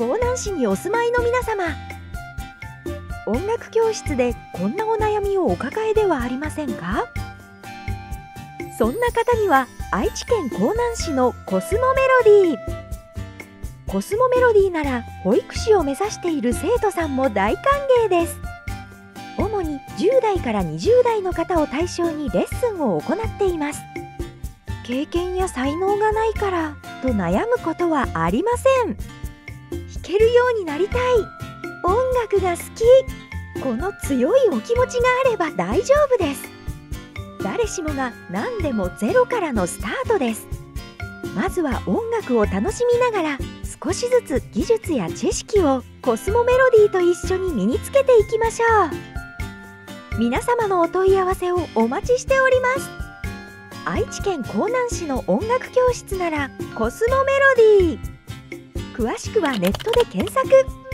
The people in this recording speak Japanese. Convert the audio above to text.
江南市にお住まいの皆様。音楽教室でこんなお悩みをお抱えではありませんか？そんな方には愛知県江南市のコスモメロディー。コスモメロディーなら保育士を目指している生徒さんも大歓迎です。主に10代から20代の方を対象にレッスンを行っています。経験や才能がないからと悩むことはありません。けるようになりたい。音楽が好き。この強いお気持ちがあれば大丈夫です。誰しもが何でもゼロからのスタートです。まずは音楽を楽しみながら少しずつ技術や知識をコスモメロディーと一緒に身につけていきましょう。皆様のお問い合わせをお待ちしております。愛知県江南市の音楽教室ならコスモメロディー。詳しくはネットで検索。